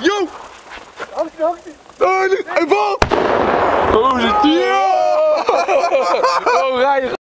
Yo! Oh, hij valt! Oh, zit hier! Oh, rijden!